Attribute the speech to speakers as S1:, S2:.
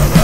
S1: of the